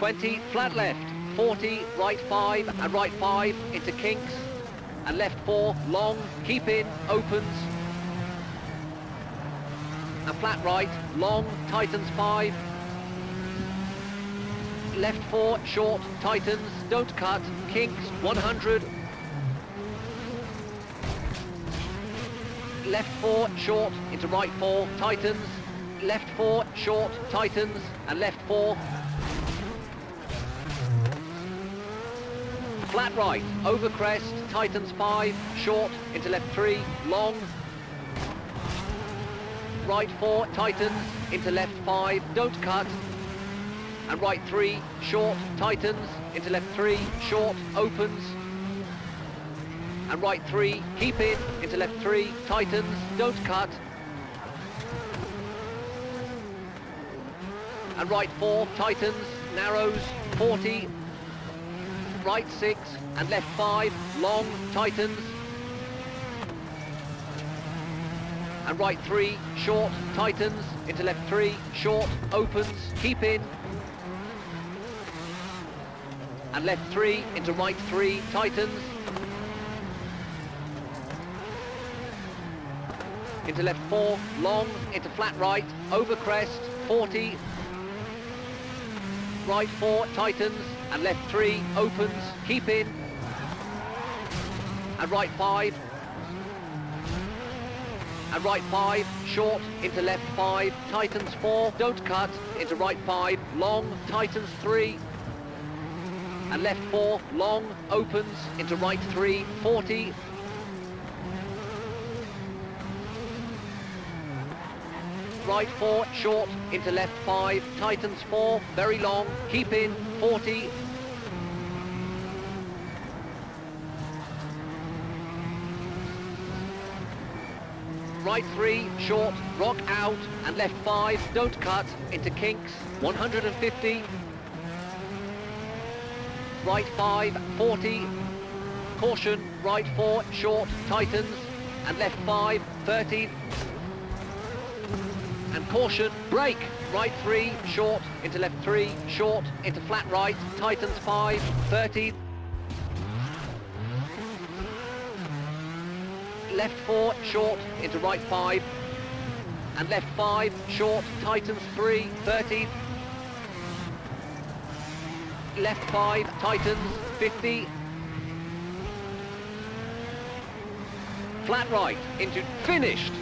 20, flat left, 40, right 5, and right 5 into kinks, and left 4, long, keep in, opens, and flat right, long, tightens 5, left 4, short, tightens, don't cut, kinks, 100, left 4, short, into right 4, tightens, left 4, short, tightens, and left 4, flat right, over crest, tightens 5, short, into left 3, long, right 4, tightens, into left 5, don't cut, and right 3, short, tightens, into left 3, short, opens, and right 3, keep in, into left 3, tightens, don't cut, and right 4, tightens, narrows, 40, right 6, and left 5, long, tightens, and right 3, short, tightens, into left 3, short, opens, keep in, and left 3, into right 3, tightens, into left 4, long, into flat right, over crest, 40, right 4, tightens, and left 3, opens, keep in, and right 5, and right 5, short, into left 5, tightens 4, don't cut, into right 5, long, tightens 3, and left 4, long, opens, into right 3, 40, right 4, short, into left 5, tightens 4, very long, keep in, 40, right 3, short, rock out, and left 5, don't cut, into kinks, 150, right 5, 40, caution, right 4, short, tightens, and left 5, 30, and caution, brake, right 3, short, into left 3, short, into flat right, tightens 5, 30, left 4, short, into right 5, and left 5, short, tightens 3, 30, left 5, tightens, 50, flat right, into finished,